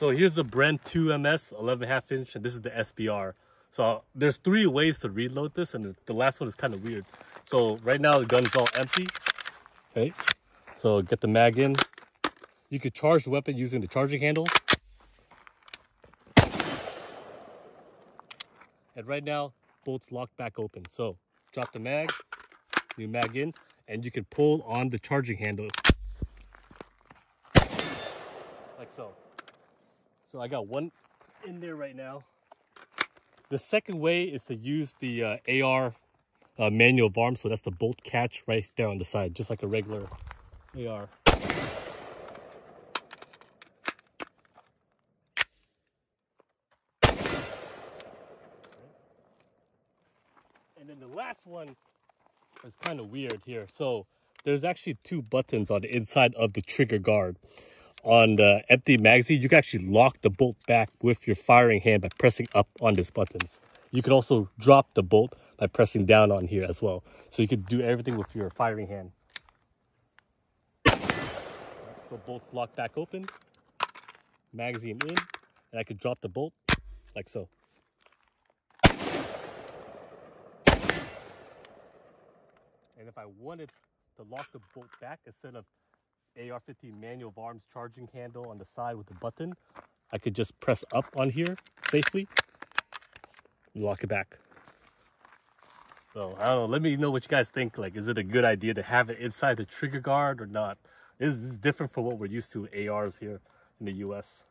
So here's the Bren 2MS 11 half inch, and this is the SBR. So there's three ways to reload this, and the last one is kind of weird. So right now the gun is all empty. Okay, so get the mag in. You could charge the weapon using the charging handle. And right now, bolt's locked back open. So drop the mag, new mag in, and you can pull on the charging handle like so. So I got one in there right now. The second way is to use the uh, AR uh, manual of arms. So that's the bolt catch right there on the side, just like a regular AR. And then the last one is kind of weird here. So there's actually two buttons on the inside of the trigger guard. On the empty magazine, you can actually lock the bolt back with your firing hand by pressing up on these buttons. You can also drop the bolt by pressing down on here as well. So you can do everything with your firing hand. So bolts locked back open, magazine in, and I could drop the bolt like so. And if I wanted to lock the bolt back instead of AR-15 manual of arms charging handle on the side with the button, I could just press up on here safely, lock it back. So I don't know. Let me know what you guys think. Like, is it a good idea to have it inside the trigger guard or not? This is different from what we're used to ARs here in the US.